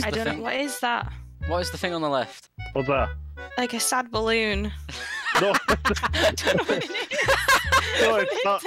What's I the don't thing? know. What is that? What is the thing on the left? What's that? Like a sad balloon. No, I don't know what it is. no, it's not.